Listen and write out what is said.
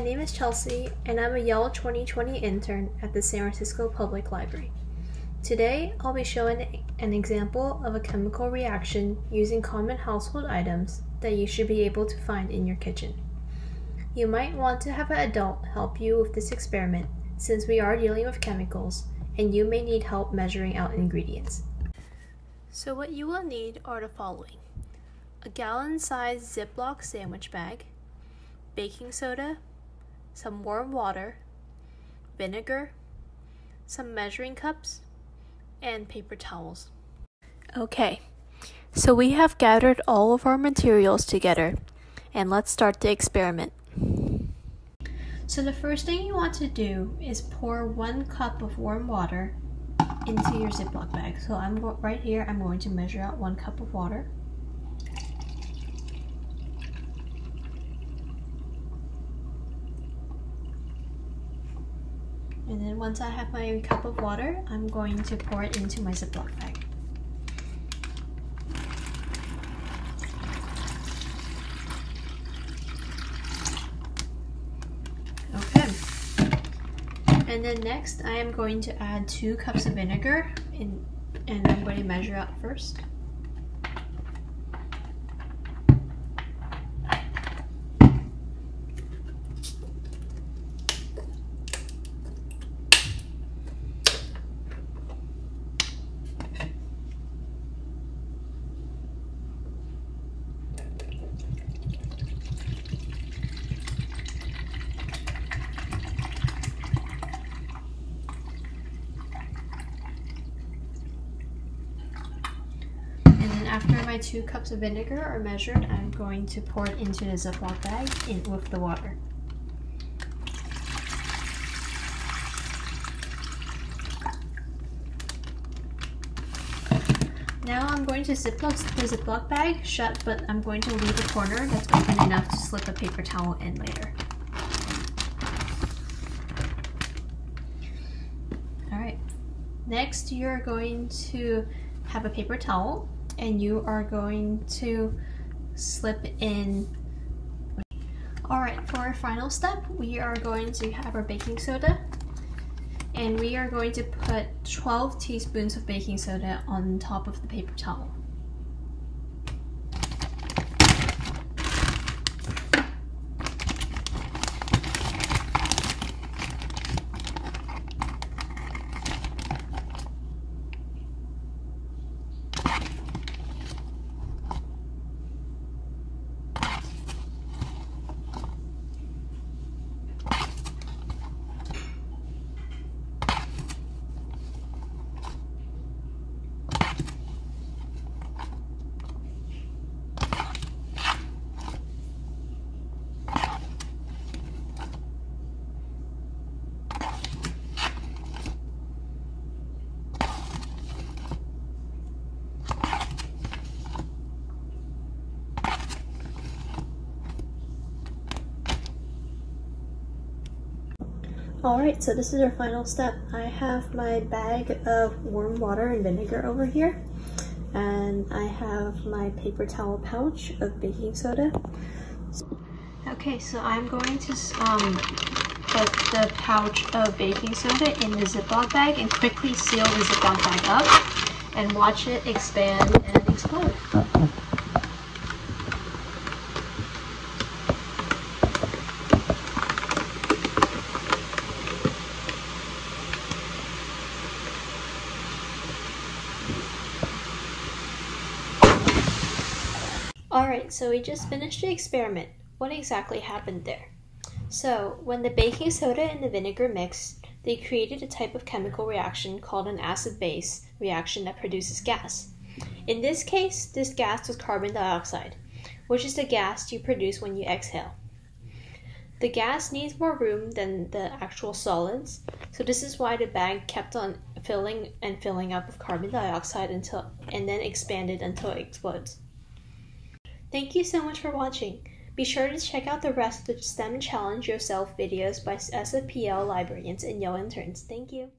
name is Chelsea, and I'm a YELL 2020 intern at the San Francisco Public Library. Today, I'll be showing an example of a chemical reaction using common household items that you should be able to find in your kitchen. You might want to have an adult help you with this experiment since we are dealing with chemicals and you may need help measuring out ingredients. So what you will need are the following. A gallon-sized Ziploc sandwich bag, baking soda, some warm water, vinegar, some measuring cups, and paper towels. Okay, so we have gathered all of our materials together, and let's start the experiment. So the first thing you want to do is pour one cup of warm water into your Ziploc bag. So I'm right here, I'm going to measure out one cup of water. And then once I have my cup of water, I'm going to pour it into my Ziploc bag. Okay. And then next, I am going to add two cups of vinegar in, and I'm going to measure out first. After my two cups of vinegar are measured, I'm going to pour it into the Ziploc bag in, with the water. Now I'm going to Ziploc the Ziploc bag shut, but I'm going to leave a corner that's open enough to slip a paper towel in later. Alright, next you're going to have a paper towel and you are going to slip in Alright, for our final step, we are going to have our baking soda and we are going to put 12 teaspoons of baking soda on top of the paper towel. Alright, so this is our final step. I have my bag of warm water and vinegar over here. And I have my paper towel pouch of baking soda. Okay, so I'm going to um, put the pouch of baking soda in the Ziploc bag and quickly seal the Ziploc bag up and watch it expand and explode. Alright, so we just finished the experiment. What exactly happened there? So, when the baking soda and the vinegar mixed, they created a type of chemical reaction called an acid-base reaction that produces gas. In this case, this gas was carbon dioxide, which is the gas you produce when you exhale. The gas needs more room than the actual solids, so this is why the bag kept on filling and filling up with carbon dioxide until and then expanded until it explodes. Thank you so much for watching. Be sure to check out the rest of the STEM Challenge Yourself videos by SFPL librarians and YELL interns. Thank you.